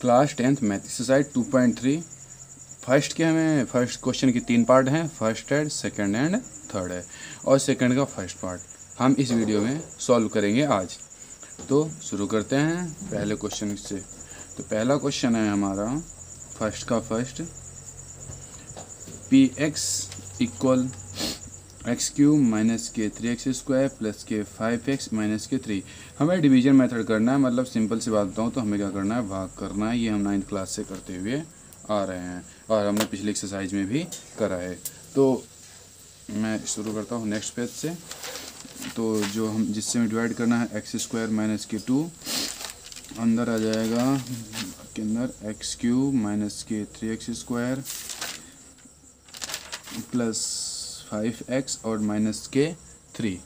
Class tenth math exercise two point three. First के हमें first question की तीन पार्ट हैं। First and second and third है। और सेकंड का फ़र्स्ट पार्ट। हम इस वीडियो में सॉल्व करेंगे आज। तो शुरू करते हैं पहले क्वेश्चन से। तो पहला क्वेश्चन है हमारा, फ़र्स्ट का first. P x equal x cube minus के थ्री एक्स स्क्वायर प्लस के फाइव एक्स माइनस के थ्री हमें डिवीज़न मेथड करना है मतलब सिंपल सी बात बताऊँ तो हमें क्या करना है? भाग करना है। ये हम नाइन्थ क्लास से करते हुए आ रहे हैं और हमने पिछले एक्सरसाइज में भी करा है। तो मैं शुरू करता हूँ नेक्स्ट पेज से। तो जो हम, जिससे हमें डिवाइड करना है एक्स स्क्वायर माइनस के टू अंदर आ जाएगा के अंदर एक्स क्यूब माइनस के three x square plus five x और माइनस के थ्री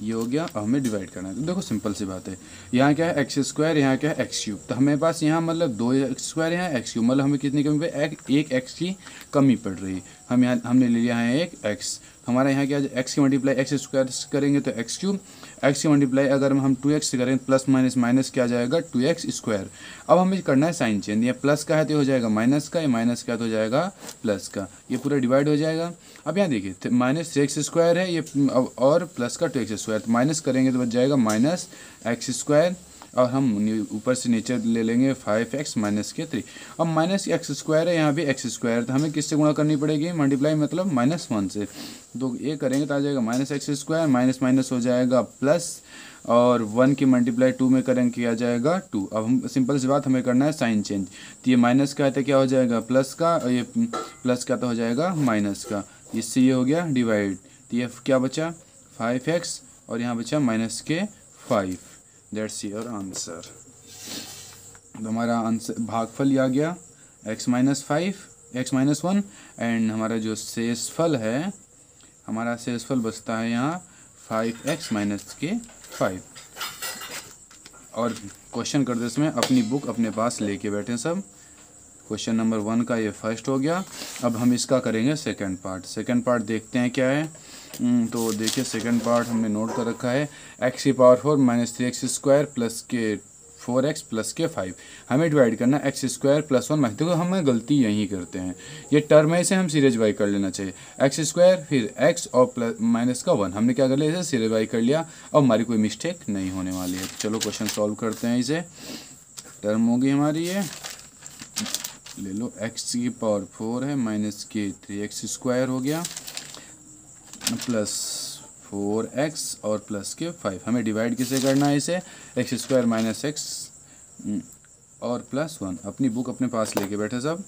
ये हो गया अब हमें डिवाइड करना है। तो देखो सिंपल सी बात है। यहाँ क्या है एक्स स्क्वायर यहाँ क्या है एक्स क्यूब तो हमारे पास यहाँ मतलब दो एक्स स्क्वायर यहाँ एक्स क्यूब मतलब हमें कितनी कमी पे एक, एक एक्स की कमी पड़ रही। हम यहाँ हमने ले लिया है एक एक्स हमारा यहाँ क्या एक्स की मल्टीप्लाई एक्स स्क्वायर करेंगे तो एक्स क्यूब एक्स की मल्टीप्लाई अगर हम टू एक्स करें प्लस माइनस माइनस क्या जाएगा? टू एक्स स्क्वायर अब हमें करना है साइन चेंज। ये प्लस का है तो हो जाएगा माइनस का, या माइनस का तो हो जाएगा प्लस का। ये पूरा डिवाइड हो जाएगा। अब यहाँ देखिए माइनस थ्री एक्स स्क्वायर है, ये और प्लस का टू एक्स स्क्वायर तो माइनस करेंगे तो बच जाएगा माइनस एक्स स्क्वायर और हम ऊपर से नीचे ले लेंगे फाइव एक्स माइनस के थ्री अब माइनस एक्स स्क्वायर है, यहाँ भी एक्स स्क्वायर तो हमें किससे गुणा करनी पड़ेगी? मल्टीप्लाई मतलब माइनस वन से। तो ये करेंगे तो आ जाएगा minus x square minus minus हो जाएगा प्लस और वन की मल्टीप्लाई टू में करेंगे किया जाएगा टू अब हम सिंपल सी बात हमें करना है साइन चेंज तो ये माइनस का है तो क्या हो जाएगा? प्लस का, और ये प्लस का तो हो जाएगा माइनस का। इससे ये हो गया डिवाइड तो ये क्या बचा? फाइव एक्स और यहाँ बचा माइनस के फाइव दैट्स योर आंसर तो हमारा आंसर भागफल आ गया x minus five x minus one and हमारा जो शेषफल है, हमारा शेषफल बचता है यहाँ फाइव एक्स माइनस के फाइव और क्वेश्चन करते इसमें अपनी बुक अपने पास लेके बैठे सब। क्वेश्चन नंबर वन का ये फ़र्स्ट हो गया। अब हम इसका करेंगे सेकंड पार्ट सेकंड पार्ट देखते हैं क्या है। हम्म, तो देखिए सेकंड पार्ट हमने नोट कर रखा है। एक्स की power four minus three x square plus के फोर एक्स प्लस के फाइव हमें डिवाइड करना x square plus one minus देखो हमें गलती यहीं करते हैं। ये टर्म है इसे हम सीरेज वाई कर लेना चाहिए। एक्स स्क्वायर फिर एक्स और प्लस माइनस का वन हमने क्या कर लिया इसे सीरेज वाई कर लिया। और हमारी कोई मिस्टेक नहीं होने वाली है। चलो क्वेश्चन सॉल्व करते हैं इसे। टर्म होगी हमारी ये। ले लो एक्स की पावर फोर है माइनस के थ्री एक्स स्क्वायर हो गया प्लस फोर एक्स और प्लस के फाइव हमें डिवाइड किसे करना है इसे? एक्स स्क्वायर माइनस एक्स और प्लस वन अपनी बुक अपने पास लेके बैठे सब।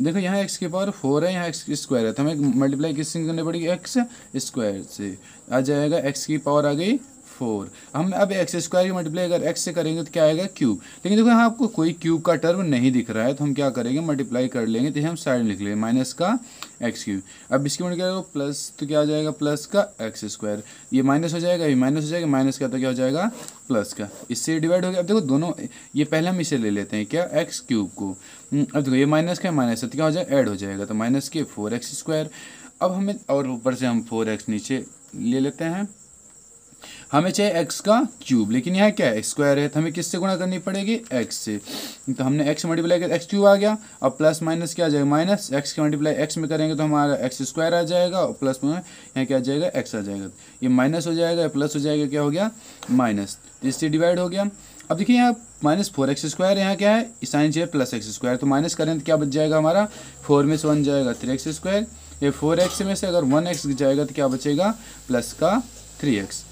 देखो, यहाँ एक्स की पावर फोर है, यहाँ एक्स की स्क्वायर है। तो हमें मल्टीप्लाई किससे करनी पड़ेगी? एक्स स्क्वायर से। आ जाएगा एक्स की पावर आ गई फोर। हम अब एक्स स्क्वायर की मल्टीप्लाई अगर एक्स से करेंगे तो क्या आएगा क्यूब लेकिन देखो यहाँ आपको कोई क्यूब का टर्म नहीं दिख रहा है तो हम क्या करेंगे? मल्टीप्लाई कर लेंगे तो हम साइड लिख लेंगे माइनस का एक्स क्यूब अब इसकी मल्टीप्लाई प्लस तो क्या आ जाएगा? प्लस का एक्स स्क्वायर ये माइनस हो जाएगा ये माइनस हो जाएगा माइनस का तो क्या हो जाएगा? प्लस का। इससे डिवाइड हो गया। अब देखो दोनों ये पहले हम इसे ले लेते हैं क्या? एक्स क्यूब को। हम्म, अब देखो ये माइनस का माइनस है तो क्या हो जाएगा? ऐड हो जाएगा। तो माइनस के फोर एक्स स्क्वायर अब हमें और ऊपर से हम फोर एक्स नीचे ले लेते हैं। हमें चाहिए एक्स का क्यूब लेकिन यहाँ क्या है? स्क्वायर है तो हमें किससे गुणा करनी पड़ेगी? एक्स से। तो हमने एक्स मल्टीप्लाई कर एक्स क्यूब आ गया और प्लस माइनस क्या आ जाएगा? माइनस एक्स की मल्टीप्लाई एक्स में करेंगे तो हमारा एक्स स्क्वायर आ जाएगा, और प्लस में यहाँ क्या आ जाएगा? एक्स आ जाएगा। ये माइनस हो जाएगा प्लस हो जाएगा, क्या हो गया? माइनस इससे डिवाइड हो गया। अब देखिए यहाँ माइनस फोर एक्स स्क्वायर यहाँ क्या है? साइन चाहिए प्लस एक्स स्क्वायर तो माइनस करें तो क्या बच जाएगा हमारा? फोर में से वन जाएगा थ्री एक्स स्क्वायर ये फोर एक्स में से अगर वन एक्स जाएगा तो क्या बचेगा? प्लस का थ्री एक्स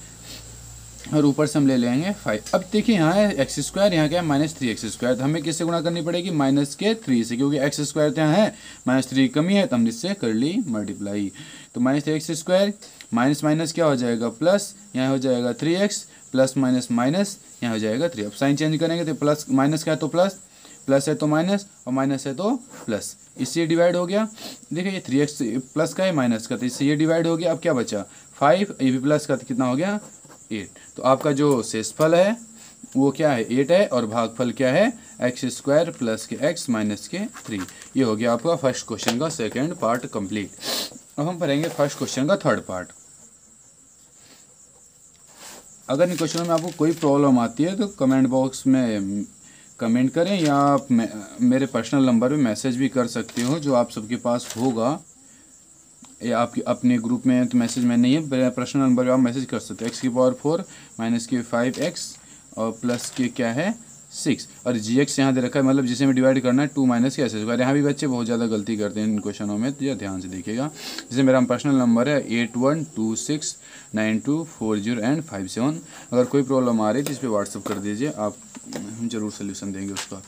और ऊपर से हम ले लेंगे फाइव अब देखिए, यहाँ है एक्स स्क्वायर यहाँ क्या है? माइनस थ्री एक्स स्क्वायर तो हमें किससे गुणा करनी पड़ेगी? माइनस के थ्री से, क्योंकि एक्स स्क्वायर तो यहाँ है। माइनस थ्री कमी है तो हमने इससे कर ली मल्टीप्लाई तो minus three x square minus minus क्या हो जाएगा? प्लस यहाँ हो जाएगा three x plus minus minus यहाँ हो जाएगा थ्री अब साइन चेंज करेंगे तो प्लस माइनस क्या है तो प्लस प्लस है तो माइनस और माइनस है तो प्लस इससे डिवाइड हो गया। देखिए, ये थ्री एक्स प्लस का है माइनस का। तो इससे ये डिवाइड हो गया। अब क्या बचा? फाइव ये भी प्लस का तो कितना हो गया? एट। तो आपका जो शेषफल है, वो क्या है? एट है और भागफल क्या है? एक्स स्क्वायर प्लस के एक्स माइनस के थ्री। ये हो गया आपका फ़र्स्ट क्वेश्चन का सेकंड पार्ट कंप्लीट। अब हम पढ़ेंगे फ़र्स्ट क्वेश्चन का थर्ड पार्ट। अगर इन क्वेश्चनों में आपको कोई प्रॉब्लम आती है तो कमेंट बॉक्स में कमेंट करें या आप मेरे पर्सनल नंबर पे मैसेज भी कर सकते हो, जो आप सबके पास होगा। या आपके अपने ग्रुप में तो मैसेज में नहीं है पर्सनल नंबर पे आप मैसेज कर सकते हो। एक्स की पावर फोर माइनस के फाइव एक्स और प्लस के क्या है? सिक्स और जी एक्स यहाँ दे रखा है मतलब जिसे हमें डिवाइड करना है टू माइनस के ऐसे स्क्वायर यहाँ भी बच्चे बहुत ज़्यादा गलती करते हैं इन क्वेश्चनों में तो यह ध्यान से देखिएगा। जैसे मेरा पर्सनल नंबर है eight one two six nine two four zero and five seven अगर कोई प्रॉब्लम आ रही है तो इस पर व्हाट्सअप कर दीजिए, आप ज़रूर सोल्यूशन देंगे उसका।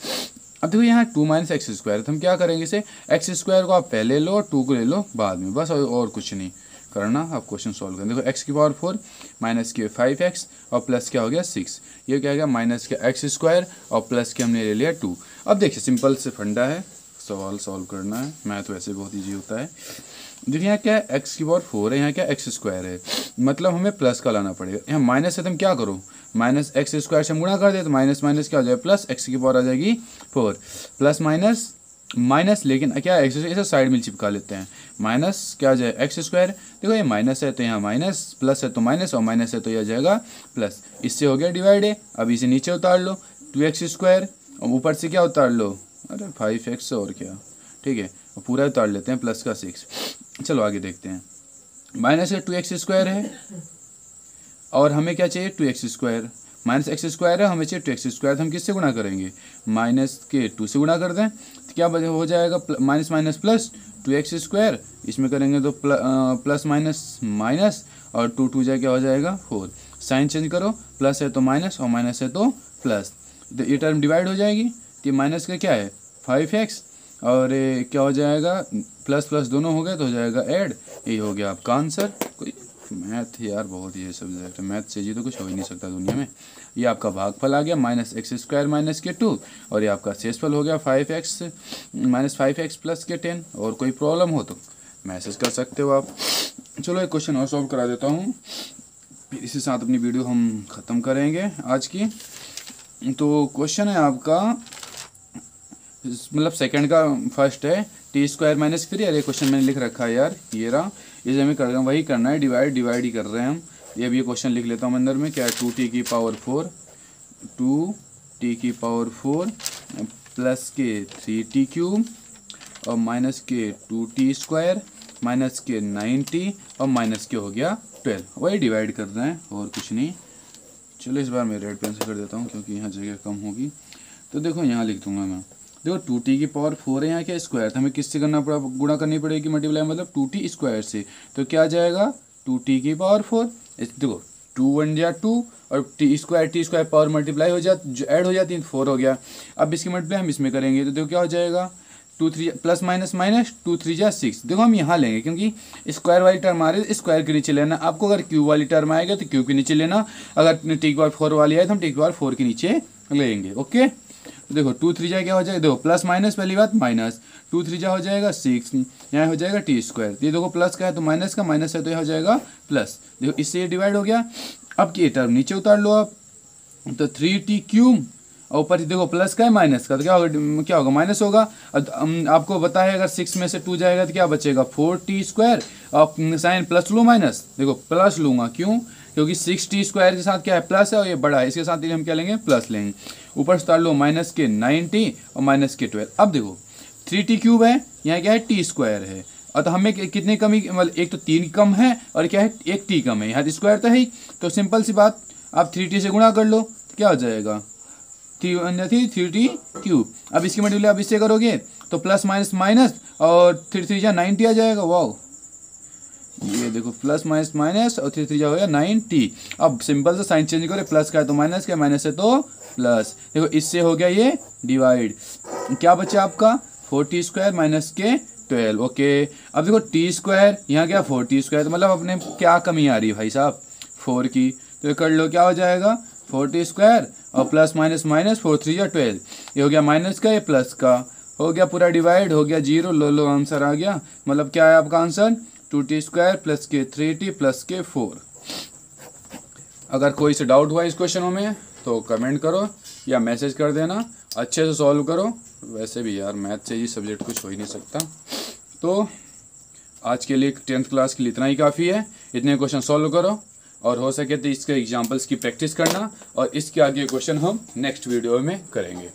अब देखो यहाँ टू माइनस एक्स स्क्वायर तो हम क्या करेंगे इसे? एक्स स्क्वायर को आप पहले लो और टू को ले लो, बाद में। बस और कुछ नहीं करना आप क्वेश्चन सॉल्व करें देखो एक्स की पावर फोर माइनस के फाइव एक्स और प्लस क्या हो गया? सिक्स ये क्या गया? माइनस के एक्स स्क्वायर और प्लस के हमने ले लिया टू अब देखिए सिंपल से फंडा है। सवाल सॉल्व करना है। मैथ वैसे बहुत ईजी होता है। देखिए यहाँ क्या है एक्स की पावर फोर है, यहाँ क्या एक्स स्क्वायर है। मतलब हमें प्लस का लाना पड़ेगा। यहाँ माइनस है तो हम क्या करो? माइनस एक्स स्क्वायर से हम गुणा कर दे तो माइनस माइनस क्या हो जाएगा? प्लस एक्स की पावर आ जाएगी फोर प्लस माइनस माइनस लेकिन क्या एक्स इसे साइड में चिपका लेते हैं। माइनस क्या आ जाए? एक्स स्क्वायर देखो ये माइनस है तो यहाँ माइनस प्लस है तो माइनस और माइनस है तो यह जाएगा प्लस इससे हो गया डिवाइड है अब इसे नीचे उतार लो। टू एक्स स्क्वायर और ऊपर से क्या उतार लो? अरे फाइव एक्स और क्या? ठीक है। पूरा उतार लेते हैं प्लस का सिक्स चलो आगे देखते हैं। माइनस टू एक्स स्क्वायर है। और हमें क्या चाहिए? Two x square minus x square है हमें चाहिए टू एक्स स्क्वायर तो हम किससे गुणा करेंगे? माइनस के टू से गुणा कर दें। तो क्या हो जाएगा? Minus minus plus two x square इसमें करेंगे तो प्ल, आ, प्लस माइनस माइनस और टू टू जाए क्या हो जाएगा फोर साइन चेंज करो। प्लस है तो माइनस और माइनस है तो प्लस। तो ये टर्म डिवाइड हो जाएगी। तो माइनस का क्या है? फाइव एक्स और क्या हो जाएगा? प्लस प्लस दोनों हो गए तो हो जाएगा ऐड। ये हो गया आपका आंसर। कोई मैथ यार, बहुत ही सब्जेक्ट है। मैथ से जी तो कुछ हो ही नहीं सकता दुनिया में। ये आपका भागफल आ गया, माइनस एक्स स्क्वायर माइनस के टू। और ये आपका शेषफल हो गया five x, minus five x plus के टेन। और कोई प्रॉब्लम हो तो मैसेज कर सकते हो आप। चलो, एक क्वेश्चन और सॉल्व करा देता हूँ। फिर इसी साथ अपनी वीडियो हम ख़त्म करेंगे आज की। तो क्वेश्चन है आपका मतलब सेकंड का फ़र्स्ट है टी स्क्वायर माइनस यार ये क्वेश्चन मैंने लिख रखा है यार, ये रहा। इसे हमें कर वही करना है डिवाइड डिवाइड ही कर रहे हैं हम। ये भी ये क्वेश्चन लिख लेता हूँ अंदर में, क्या टू टी की पावर फोर टू टी की पावर फोर प्लस के थ्री टी क्यूब और माइनस के टू टी स्क्वायर माइनस के नाइन टी और माइनस के हो गया ट्वेल्व वही डिवाइड कर रहे हैं, और कुछ नहीं। चलो इस बार मैं रेड से कर देता हूँ, क्योंकि यहाँ जगह कम होगी। तो देखो, यहाँ लिख दूँगा मैं। देखो टू टी की पावर फोर है यहाँ क्या स्क्वायर तो हमें किससे करना पड़ा? गुणा करनी पड़ेगी मल्टीप्लाई मतलब टू टी स्क्वायर से। तो क्या जाएगा? टू टी की पावर फोर देखो टू वन या टू और t square t square power multiply हो जाती जो ऐड हो जाती है फोर हो गया। अब इसकी मल्टीप्लाई हम इसमें करेंगे तो देखो क्या हो जाएगा? Two three plus minus minus two three या सिक्स देखो हम यहाँ लेंगे, क्योंकि स्क्वायर वाली टर्म आ रही है स्क्वायर के नीचे लेना। आपको अगर क्यू वाली टर्म आएगा तो क्यू के नीचे लेना। अगर टी की पावर फोर वाली आए तो हम टी की पावर फोर के नीचे लेंगे ओके तो देखो टू थ्री जा क्या हो जाएगा? देखो प्लस माइनस पहली बात माइनस टू थ्री जा हो जाएगा सिक्स यहाँ हो जाएगा टी स्क्वायर ये देखो प्लस का है तो माइनस का माइनस है तो यह हो जाएगा प्लस देखो, इससे ये डिवाइड हो गया। अब ये टर्म नीचे उतार लो आप। तो थ्री टी क्यूब और ऊपर देखो प्लस का है माइनस का। तो क्या होगा क्या होगा? माइनस होगा। आपको बताया अगर सिक्स में से टू जाएगा तो क्या बचेगा? फोर टी स्क्वायर और साइन प्लस लो माइनस देखो प्लस लूँगा। क्यों? क्योंकि सिक्स टी स्क्वायर के साथ क्या है? प्लस है और ये बड़ा है। इसके साथ हम क्या लेंगे? प्लस लेंगे। ऊपर से उतार लो, माइनस के नाइन टी और माइनस के ट्वेल्व। अब देखो, थ्री टी क्यूब है, यहाँ क्या है? टी स्क्वायर है। और तो हमें कितने कमी मतलब एक तो तीन कम है और क्या है? एक टी कम है। यहाँ स्क्वायर तो है ही। तो सिंपल सी बात, आप थ्री टी से गुणा कर लो तो क्या हो जाएगा? Three three three t cube. अब इसकी मल्टीप्लाई आप इससे करोगे तो प्लस माइनस माइनस और थ्री थ्री जा नाइनटी आ जाएगा। वाओ। ये देखो प्लस माइनस माइनस और थ्री थ्री हो गया? नाइन टी अब सिंपल से साइन चेंज करो प्लस का है तो माइनस का माइनस है तो प्लस देखो, इससे हो गया ये डिवाइड क्या बचा आपका? फोर्टी स्क्वायर माइनस के ट्वेल्व ओके अब देखो टी स्क्वायर यहाँ क्या फोर्टी स्क्वायर तो मतलब अपने क्या कमी आ रही है भाई साहब? फोर की. तो ये कर लो, क्या हो जाएगा? फोर्टी स्क्वायर और plus minus minus four three या ट्वेल्व ये हो गया माइनस का, ये प्लस का. हो गया पूरा डिवाइड हो गया ज़ीरो लो लो आंसर आ गया. मतलब क्या है आपका answer two t square plus के थ्री टी प्लस के फोर। अगर कोई से डाउट हुआ इस क्वेश्चन में तो कमेंट करो या मैसेज कर देना। अच्छे से सॉल्व करो। वैसे भी यार, मैथ से ही सब्जेक्ट कुछ हो ही नहीं सकता। तो आज के लिए टेंथ क्लास के लिए इतना ही काफ़ी है। इतने क्वेश्चन सॉल्व करो और हो सके तो इसके एग्जाम्पल्स की प्रैक्टिस करना और इसके आगे क्वेश्चन हम नेक्स्ट वीडियो में करेंगे।